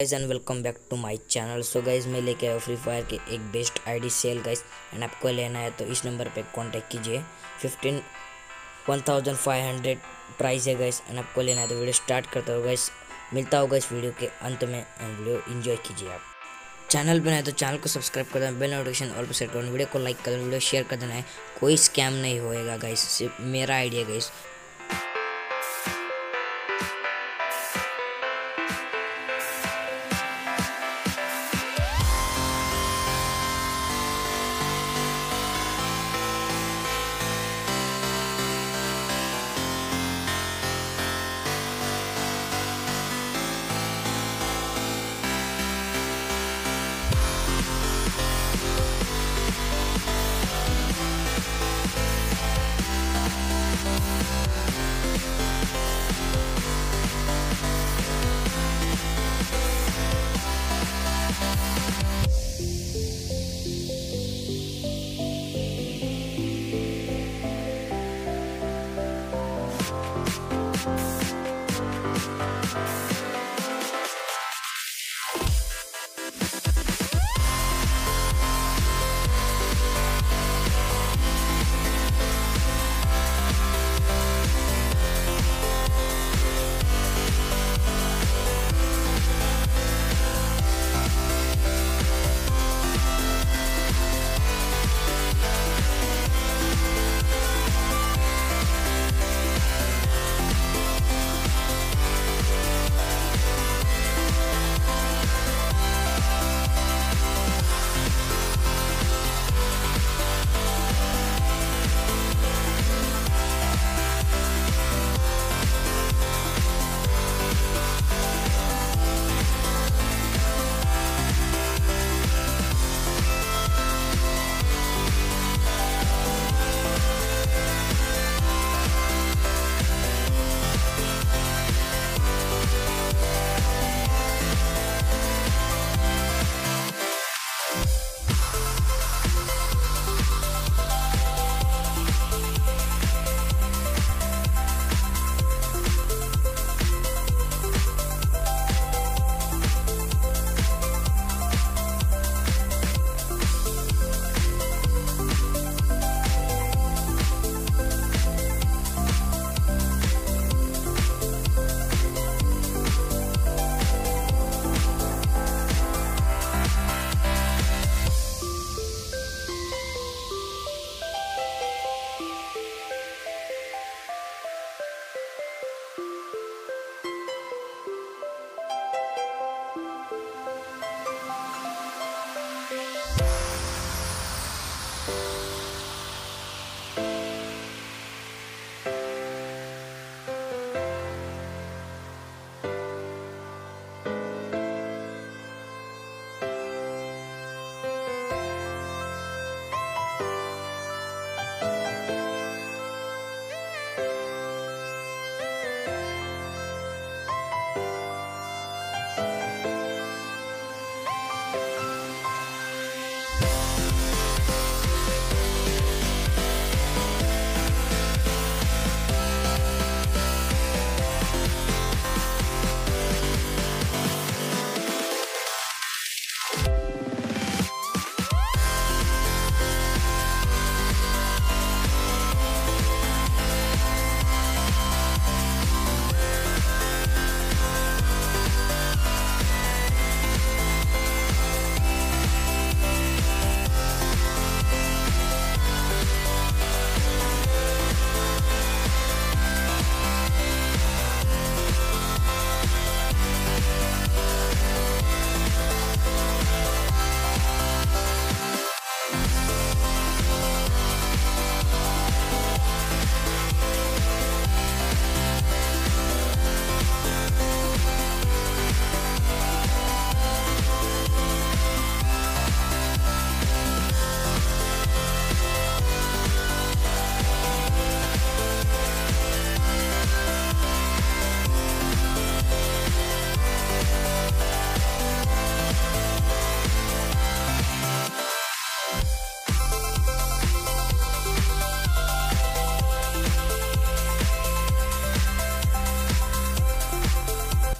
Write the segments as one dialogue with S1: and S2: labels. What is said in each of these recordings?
S1: Guys and welcome back to my channel so guys मैं लेके आया फ्री फायर के एक best ID sale guys and आपको लेना है तो इस नंबर पे कांटेक्ट कीजिए। Fifteen one thousand five hundred price है गाइस एंड आपको लेना है तो वीडियो स्टार्ट करता हो गाइस मिलता होगा इस वीडियो के अंत में एंड वीडियो इन्जॉय कीजिए आप। चैनल पर तो चैनल को सब्सक्राइब कर देना बेल नोटिफिकेशन ऑल पर सेट करना वीडियो को लाइक कर देना वीडियो शेयर कर देना है। कोई स्कैम नहीं होएगा गाइस सिर्फ़ मेरा आइडिया गाइस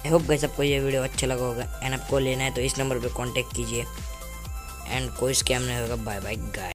S1: होप गए सबको ये वीडियो अच्छा लगा होगा। एंड आपको लेना है तो इस नंबर पर कॉन्टेक्ट कीजिए। एंड कोई स्कैम नहीं होगा। बाय बाय गाय